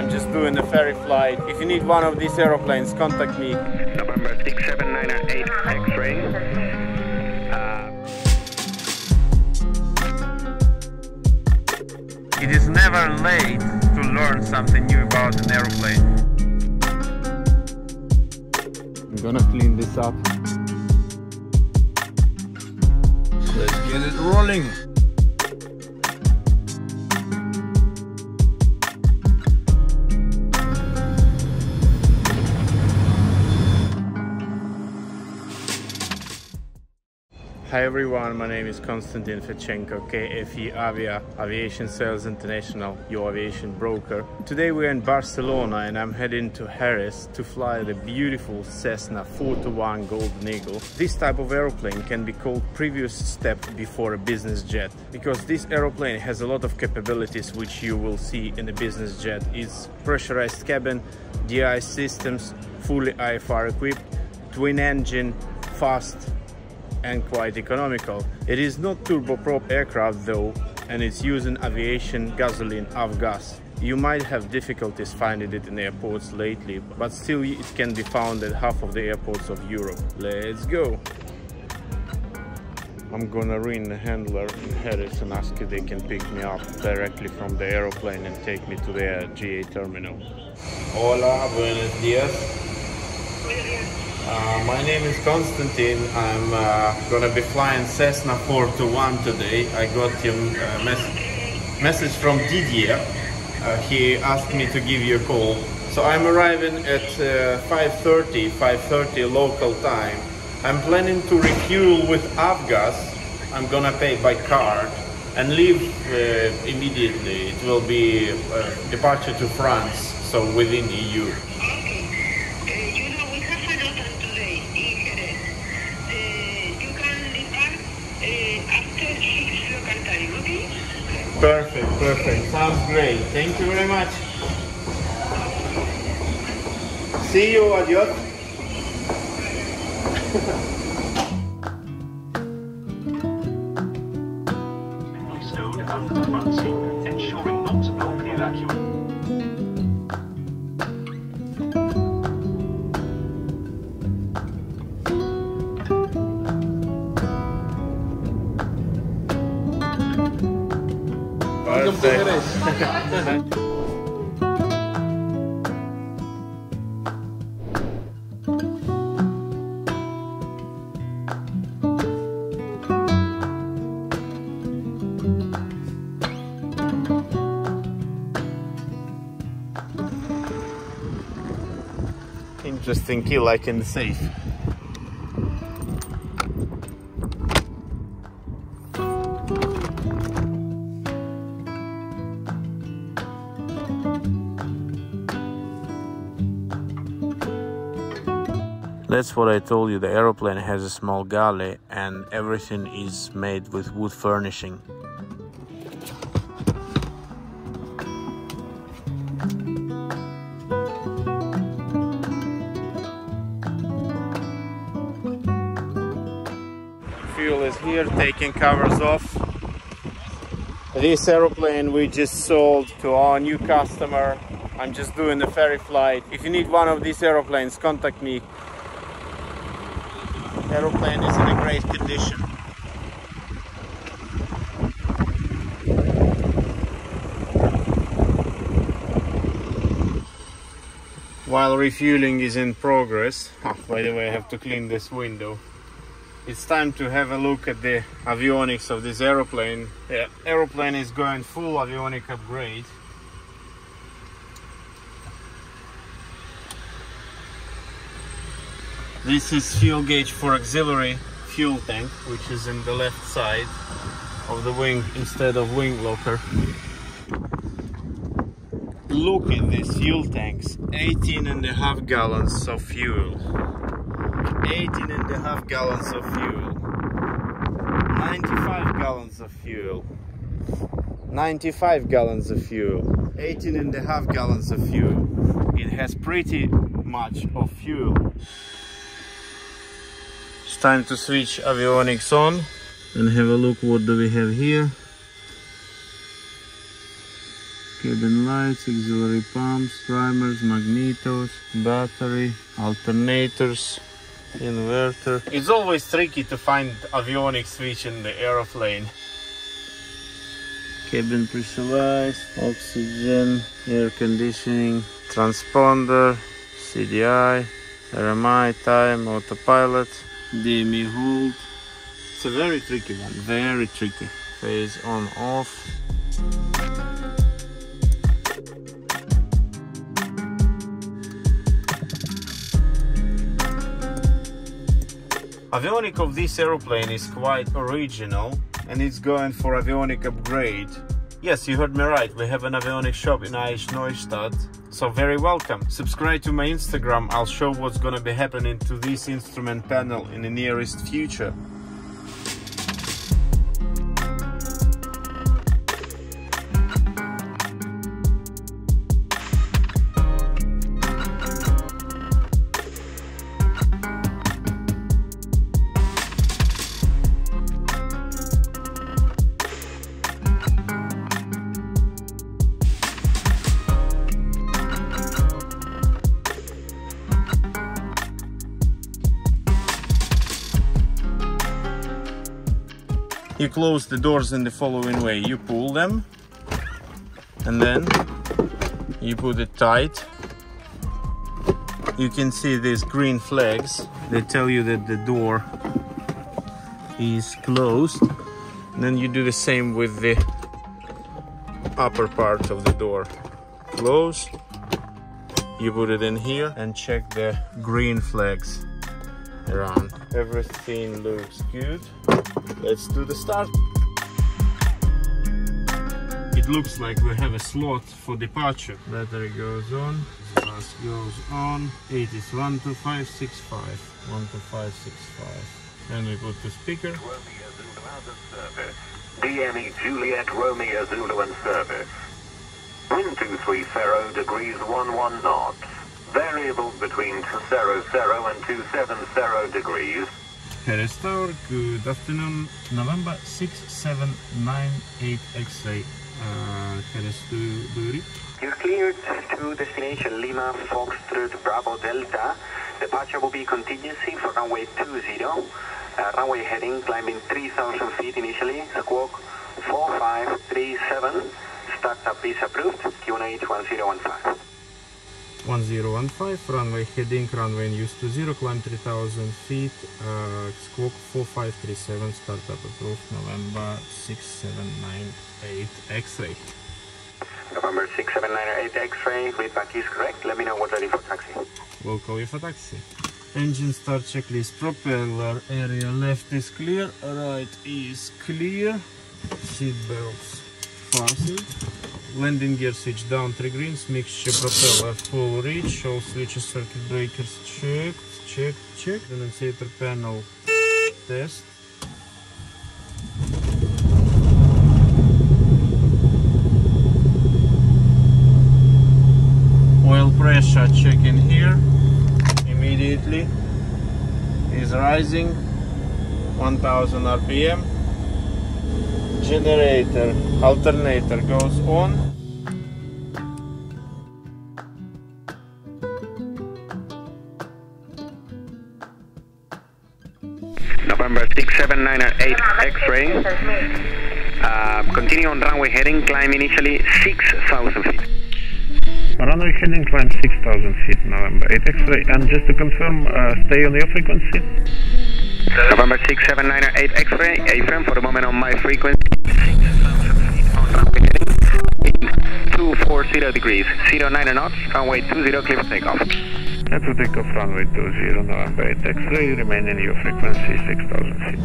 I'm just doing a ferry flight. If you need one of these aeroplanes, contact me. November 67908 X-ray. Uh, It is never late to learn something new about an aeroplane. I'm gonna clean this up. Let's get it rolling. Everyone, my name is Konstantin Fedchenko, KFE Avia Aviation Sales International, your aviation broker. Today we're in Barcelona and I'm heading to Jerez to fly the beautiful Cessna 421 Golden Eagle. This type of aeroplane can be called previous step before a business jet because this aeroplane has a lot of capabilities which you will see in a business jet. It's pressurized cabin, DI systems, fully IFR equipped, twin engine, fast and quite economical. It is not turboprop aircraft though, and it's using aviation gasoline avgas. You might have difficulties finding it in airports lately, but still it can be found at half of the airports of Europe. Let's go! I'm gonna ring the handler in Jerez and ask if they can pick me up directly from the aeroplane and take me to their GA terminal. Hola, buenos dias. Uh, my name is Konstantin. I'm uh, gonna be flying Cessna 421 today. I got your uh, mes- message from Didier. Uh, he asked me to give you a call. So I'm arriving at 5:30, 5:30 local time. I'm planning to refuel with Avgas. I'm gonna pay by card and leave immediately. It will be departure to France, so within EU. Okay. Uh, you know, we have a lot today in Jerez. Uh, you can depart uh, after 6 local time, okay? Perfect, perfect. Sounds great. Thank you very much. See you, adios. Interesting key like in the safe. That's what I told you. The aeroplane has a small galley and everything is made with wood furnishing. Fuel is here, taking covers off. This aeroplane we just sold to our new customer. I'm just doing the ferry flight. If you need one of these aeroplanes, contact me. Aeroplane is in a great condition. While refueling is in progress, ah, by the way, I have to clean this window. It's time to have a look at the avionics of this aeroplane. Aeroplane is going full avionic upgrade. This is fuel gauge for auxiliary fuel tank, which is in the left side of the wing instead of wing locker. Look at these fuel tanks, 18 and a half gallons of fuel. 18 and a half gallons of fuel. 95 gallons of fuel. 95 gallons of fuel. 18 and a half gallons of fuel. It has pretty much of fuel. It's time to switch avionics on and have a look what do we have here. cabin lights, auxiliary pumps, primers, magnetos, battery, alternators, inverter. It's always tricky to find avionics switch in the aeroplane. Cabin pressurized, oxygen, air conditioning, transponder, CDI, RMI, time, autopilot, DME hold. It's a very tricky one, very tricky. Phase on off. Avionic of this aeroplane is quite original and it's going for avionic upgrade. Yes, you heard me right, we have an avionic shop in Aisch Neustadt, so very welcome. Subscribe to my Instagram, I'll show what's gonna be happening to this instrument panel in the nearest future. Close the doors in the following way. You pull them and then you put it tight. You can see these green flags. They tell you that the door is closed. And then you do the same with the upper part of the door. Close. You put it in here and check the green flags around. Everything looks good let's do the start. It looks like we have a slot for departure. Battery goes on. Bus goes on. 812565 12565 and we go to speaker. DME Juliet Romeo Zulu and service. Wind 230 degrees 11 knots. Variable between 20 and 270 degrees. Jerez good afternoon. November 6798 X-ray. Uh, do you read? You're cleared to destination Lima Foxtrot Bravo Delta. Departure will be contingency for runway 20. Uh, runway heading climbing 3000 feet initially. Squawk 4537. Startup is approved. QNH 1015. 1015, runway heading, runway in use to 0, climb 3000 feet, uh, squawk 4537, startup approved, November 6798 X-ray. November 6798 X-ray. Readback is correct. Let me know what's ready for taxi. We'll call you for taxi. Engine start checklist, propeller area left is clear, right is clear, seat belts fastened, landing gear switch down 3 greens, mixture propeller full reach, all switches circuit breakers checked, checked, checked, annunciator panel test. Oil pressure check in here. Immediately is rising 1000 rpm generator alternator goes on November 6798 X-ray. Uh, continue on runway heading, climb initially 6,000 feet. Runway heading climb 6,000 feet, November 8 X-ray, and just to confirm, uh, stay on your frequency. November 67908 X-ray, AFM for the moment on my frequency. 240 degrees, 09 knots, runway 20 clear for takeoff. That's to take off runway 20, November 8 X-ray, remain in your frequency 6,000 feet.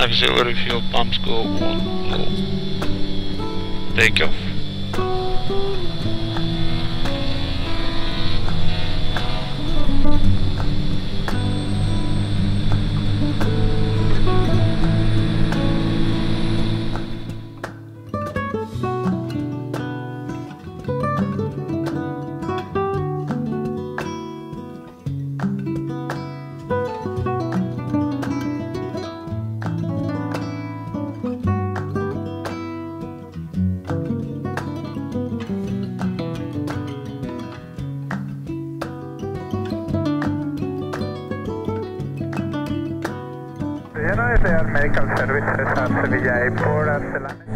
Auxiliary fuel pumps go on low. Take Medical Services at Sevilla Airport.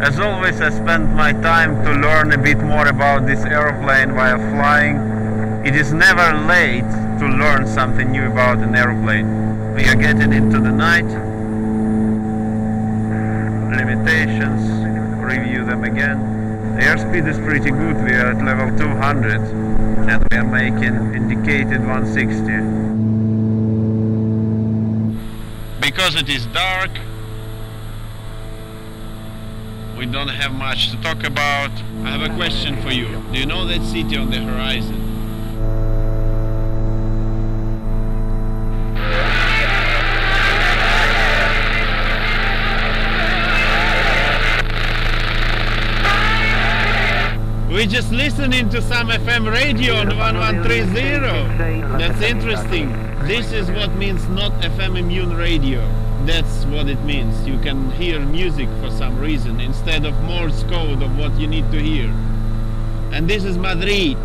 As always, I spend my time to learn a bit more about this aeroplane while flying. It is never late to learn something new about an aeroplane. We are getting into the night. Limitations, review them again. The airspeed is pretty good, we are at level 200 and we are making indicated 160. Because it is dark, we don't have much to talk about. I have a question for you. Do you know that city on the horizon? We're just listening to some FM radio on 1130. That's interesting. This is what means not FM immune radio. That's what it means. You can hear music for some reason instead of Morse code of what you need to hear. And this is Madrid.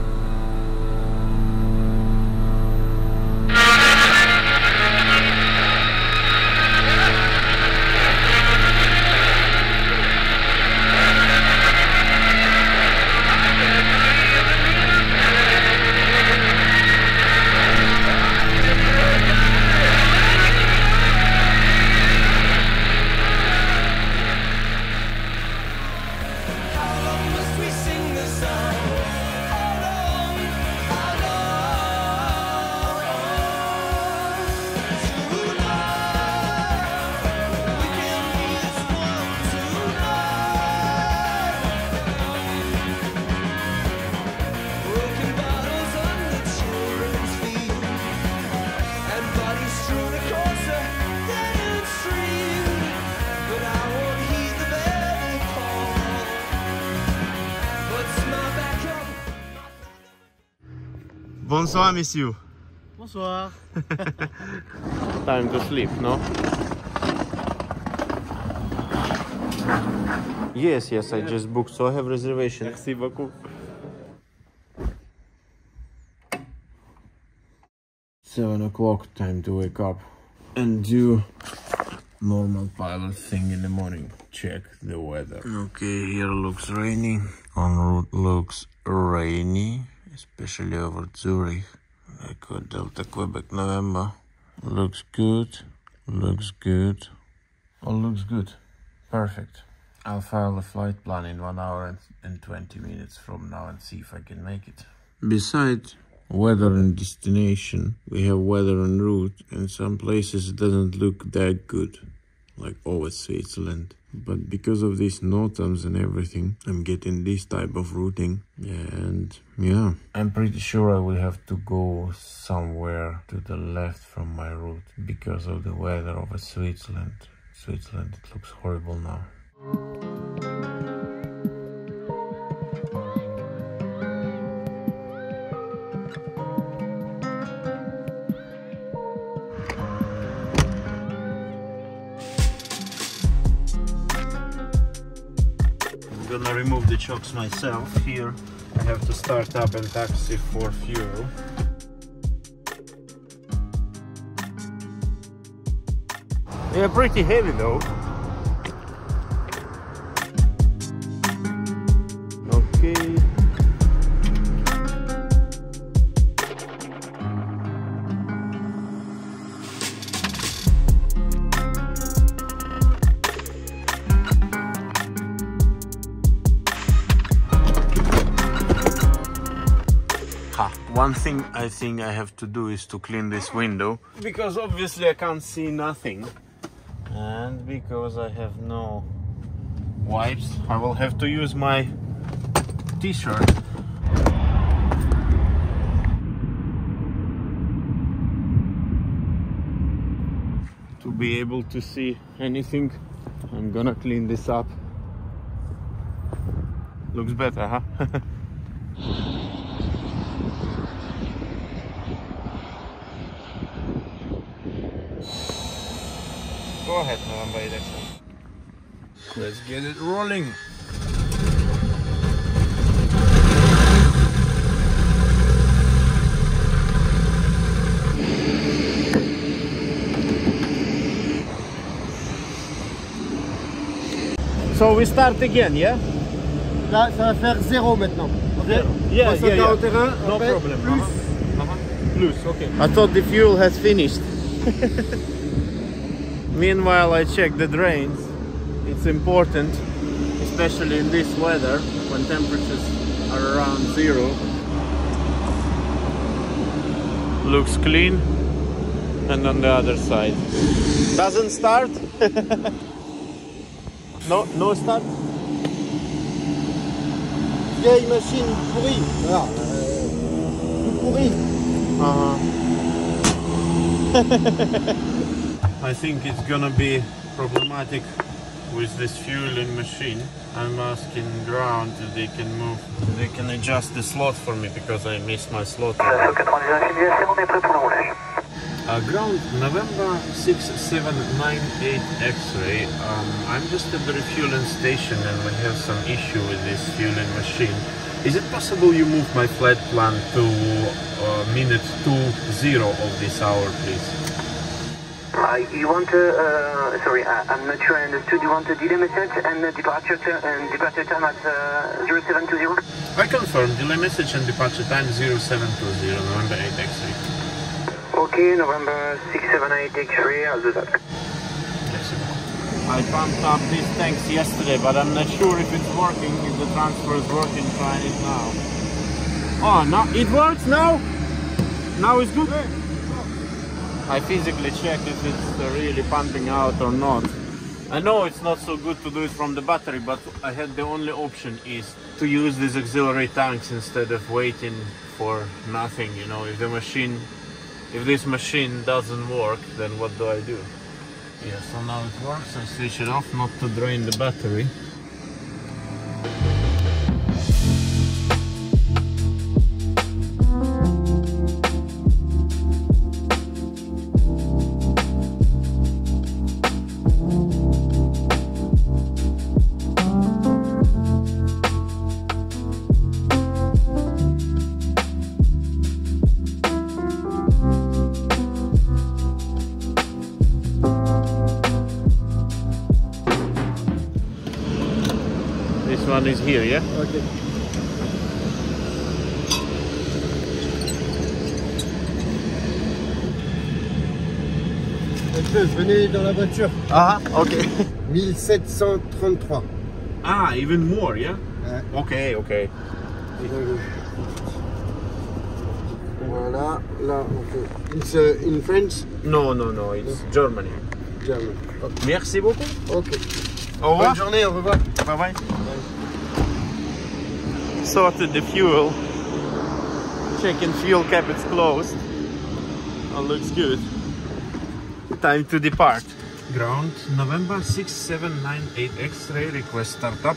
Bonsoir, messieurs. Bonsoir. Time to sleep, no? Yes, yes, I just booked, so I have reservation. Merci beaucoup. Seven o'clock, time to wake up and do normal pilot thing in the morning. Check the weather. Okay, here looks rainy. On route looks rainy, especially over Zurich. Echo Delta Quebec November. Looks good. Looks good. All looks good. Perfect. I'll file the flight plan in one hour and, and 20 minutes from now and see if I can make it. Besides weather and destination, we have weather en route and some places it doesn't look that good, like over Switzerland. But because of these NOTAMs and everything, I'm getting this type of routing. And yeah, I'm pretty sure I will have to go somewhere to the left from my route because of the weather over Switzerland. Switzerland, it looks horrible now. Gonna remove the chocks myself here. I have to start up and taxi for fuel. They're pretty heavy though. One thing I think I have to do is to clean this window. Because obviously I can't see nothing. And because I have no wipes I will have to use my t-shirt. To be able to see anything I'm gonna clean this up. Looks better huh Go ahead, November 8 X-ray. Let's get it rolling. So we start again, yeah? Là, ça va faire zéro maintenant. Ok Yeah, yeah, yeah. en terrain, No après, problem. plus. Uh-huh. Plus, okay. I thought the fuel has finished. Meanwhile, I check the drains. It's important, especially in this weather when temperatures are around zero. Looks clean. And on the other side. Doesn't start? no, no start? Vieille machine pourrie. Voilà. euh. Uh-huh. I think it's gonna be problematic with this fueling machine. I'm asking ground if they can move, they can adjust the slot for me because I missed my slot. Uh, ground November 6798 X-ray. Um, I'm just at the refueling station and we have some issue with this fueling machine. Is it possible you move my flight plan to uh, minute 20 of this hour, please? Uh, you want a, uh, sorry, I, I'm not sure I understood. You want a delay message and a departure, t- and departure time at uh, 0720? I confirm delay message and departure time 0720 November 8 X-ray. Okay, November 678 X3, I'll do that. I pumped up these tanks yesterday, but I'm not sure if it's working, if the transfer is working, trying it now. Oh, now it works now? Now it's good? I physically check if it's really pumping out or not. I know it's not so good to do it from the battery, but I had the only option is to use these auxiliary tanks instead of waiting for nothing, you know, if the machine, if this machine doesn't work, then what do I do? Yeah, so now it works. I switch it off not to drain the battery. Ok. Venez dans la voiture. Ah, okay. 1733. ah, even more, yeah? Ouais. Okay, okay. Voilà, là, ok. It's uh, in French, No, no, no, it's Germany. German. Merci beaucoup. Ok. Au revoir. Bonne journée, au revoir. Bye bye. Sorted the fuel. Checking fuel cap, it's closed. Looks good. Time to depart. Ground November 6798 X-ray request startup.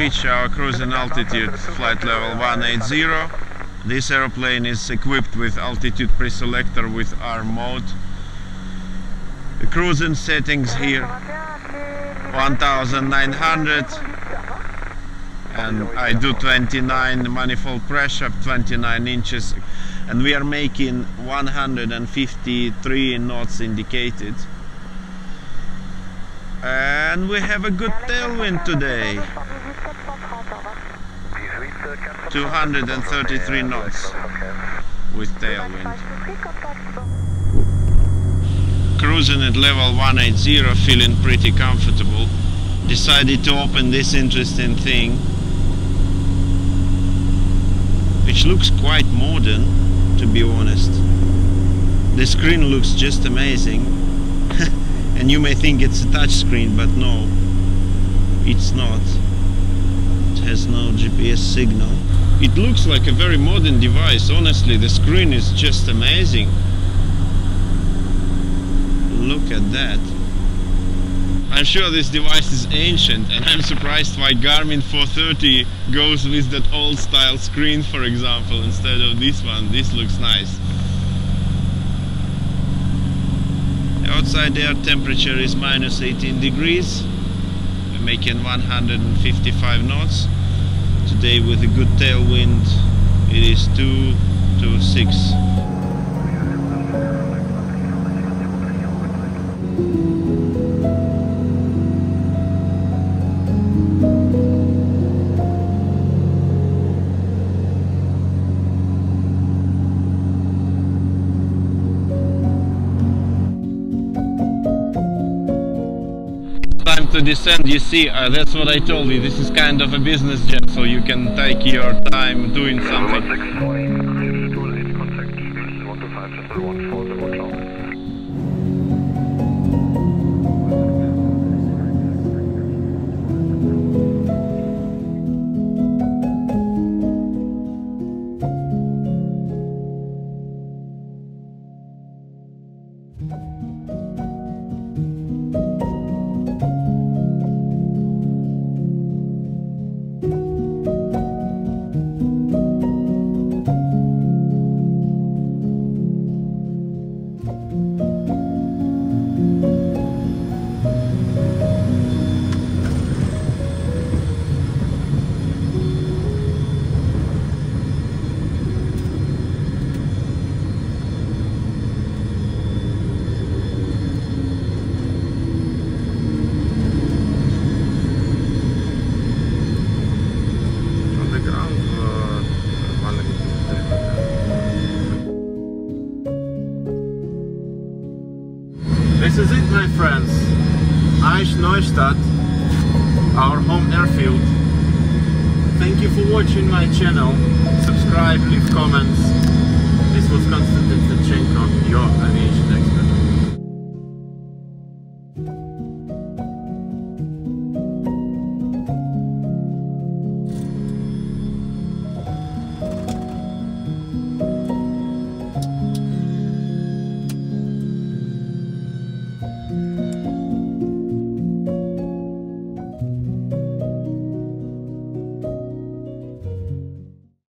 We've our cruising altitude, flight level 180. This aeroplane is equipped with altitude pre-selector with R mode. The cruising settings here 1900 and I do 29 manifold pressure 29 inches and we are making 153 knots indicated and we have a good tailwind today 233 knots with tailwind. Cruising at level 180 feeling pretty comfortable. Decided to open this interesting thing which looks quite modern to be honest. The screen looks just amazing. And you may think it's a touch screen but no it's not has no GPS signal. It looks like a very modern device, honestly, the screen is just amazing. Look at that. I'm sure this device is ancient and I'm surprised why Garmin 430 goes with that old style screen for example instead of this one. This looks nice. Outside air temperature is minus 18 degrees. Making 155 knots. Today with a good tailwind it is 2 to 6. To descend you see uh, that's what I told you. This is kind of a business jet so you can take your time doing something This is it my friends. Aisch Neustadt, our home airfield. Thank you for watching my channel. Subscribe, leave comments. This was Konstantin Fedchenko, your aviation expert.